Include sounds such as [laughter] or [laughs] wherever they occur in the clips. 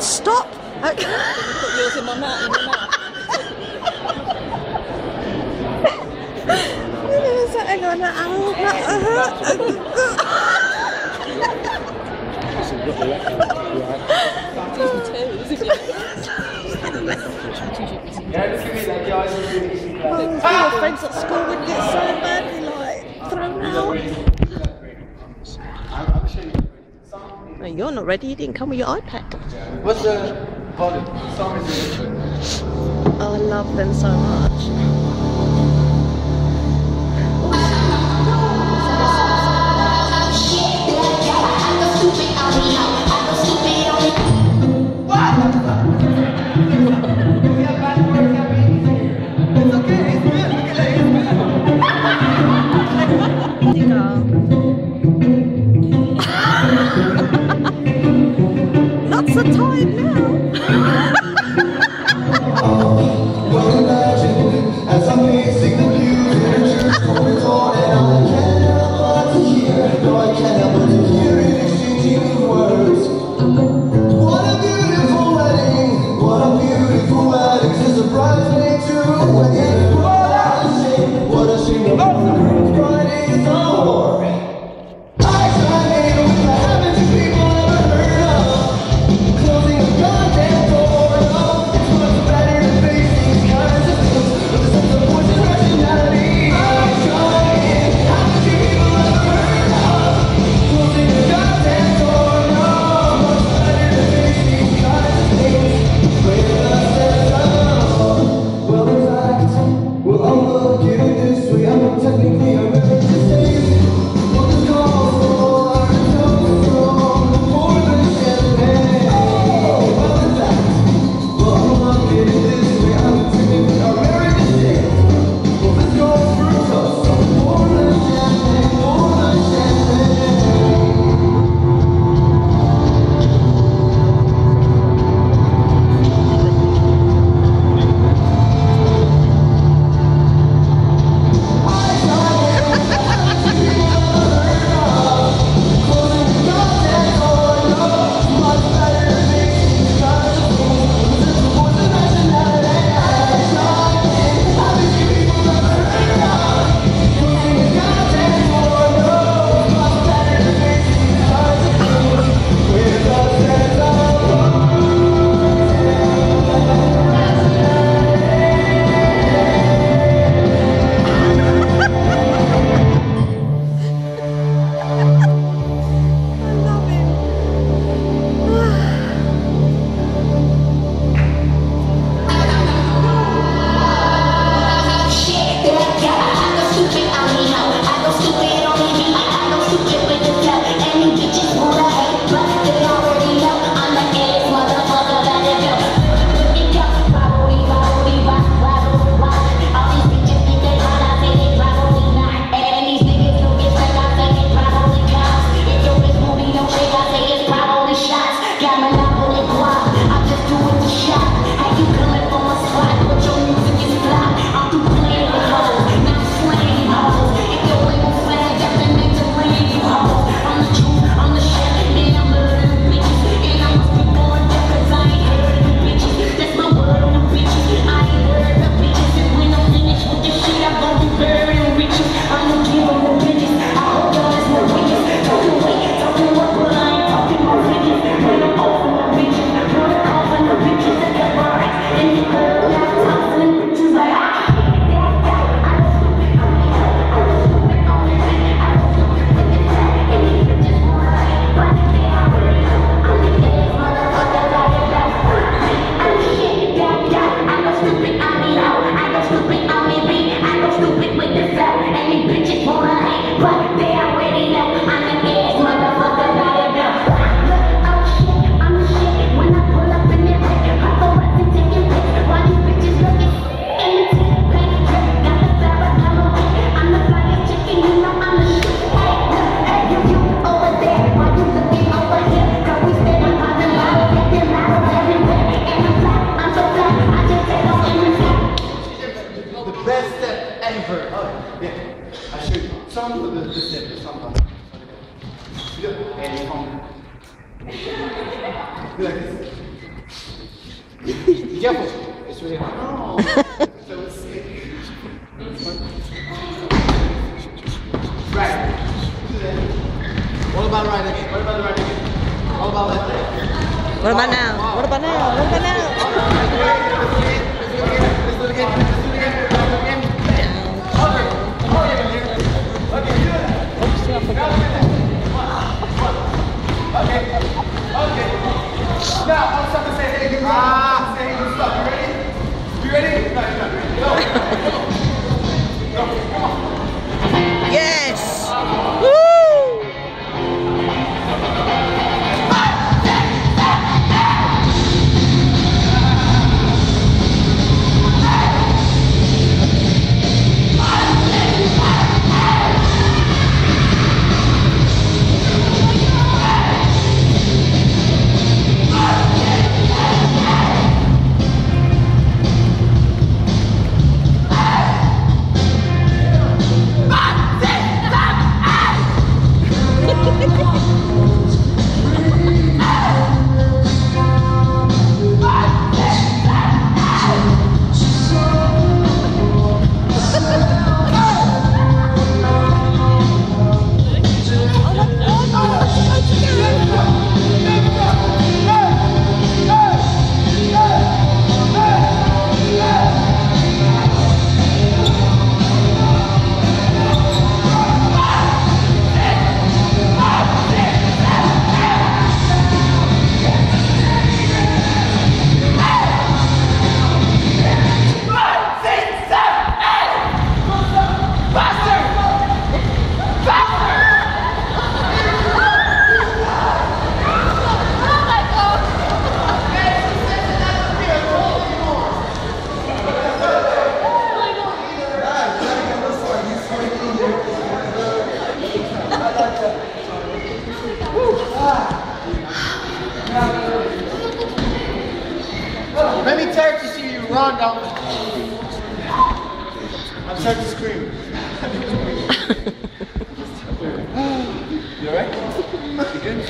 and stop. Put yours in my mouth. In my mouth. Hang on, uh, uh, uh, Oh, friends at school would get so you're not ready. You didn't come with your iPad. What's the volume? Song is Oh, I love them so much. About right again? What about the right again? What about left leg? What about now? What about now? What about now? Let's do it again. Let's do it again. Let's do it again. Okay. Okay. Okay. Do that. Okay. Okay. Now, all of a sudden say, hey, you ah. say, hey, you stop. You ready? You ready? No, you're not ready. Go. Go.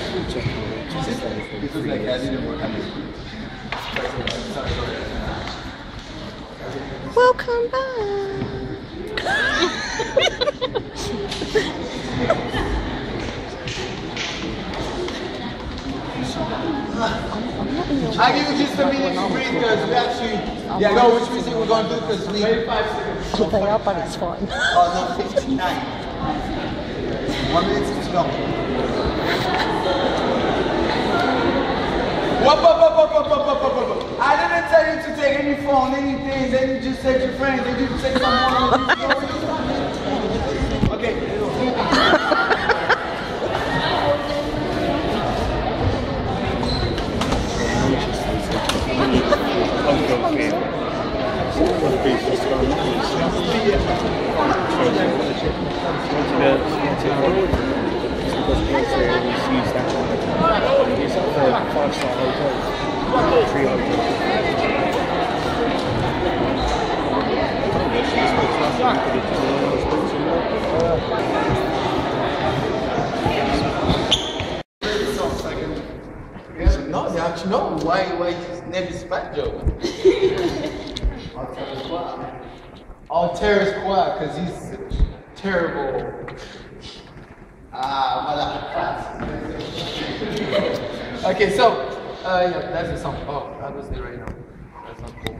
This looks like I didn't work on this. Welcome back. I give you just a minute to breathe because we actually yeah, know which music we're going to do because we. 35 seconds. They are, but it's fine. Oh no, 59. One minute to go. Whoa, whoa, whoa, whoa, whoa, whoa, whoa, whoa, I didn't tell you to take any phone, any things. Then you just said your friends. They [laughs] you just said someone. okay. Yeah because that. It's five star three hotels. No, don't know why why his never is joke. I'll tell his [laughs] why. I'll tear his quad because he's terrible. Ah, [laughs] okay, so uh, yeah, that's the song. Oh, that was it right now. That's not cool.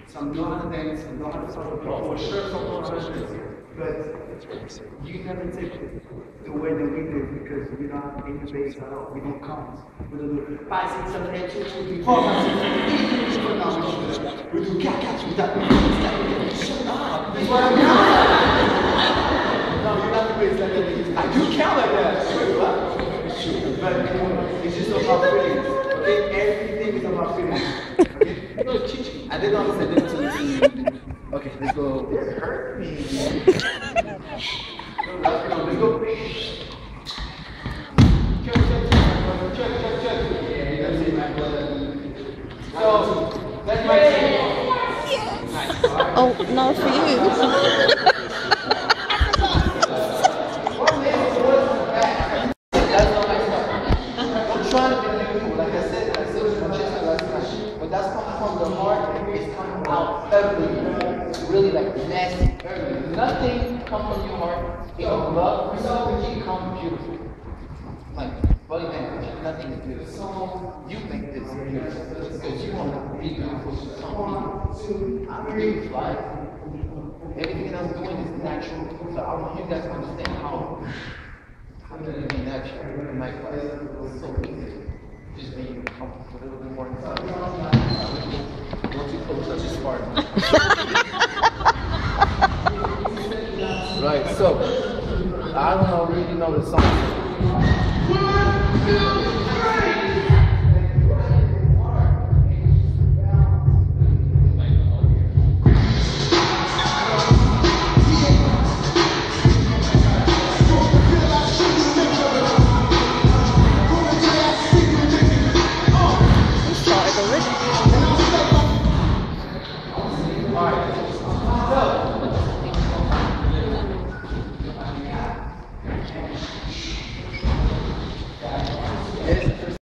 some know how to dance, some know to solve a problem. For sure, some know how. But you never take it the way that we do because we're not in the base at all. We don't count. We don't do five, six, seven, eight, two, two, three, four, five, six, seven, eight. We do we do that. We do cat that. Shut up. That's what I'm No, you're not the base like that. I do count like that. But it's just about feelings. Okay, everything is about feelings. Okay, no teaching. Didn't understand. I didn't. Okay, let's go. It hurt me. Let's go. Check, check, check. Check, check, check. Yeah, it, my. So, that's my Oh, no, for you. [laughs] That's not my fault. I'm trying to be new. Like I said, I said it Manchester last night. But that's coming from the heart. It's coming out ugly. Really like nasty, ugly. Nothing comes from your heart. In love, it comes beautiful. Like body language, nothing is beautiful. You make this beautiful because you want to be beautiful to someone. I'm beautiful. Like, everything that I'm doing is natural. So I want you guys to understand how how it be natural my class? It's so easy. Just being comfortable a little bit more inside. Close, that's just smart. [laughs] right, so I don't know, really know the song.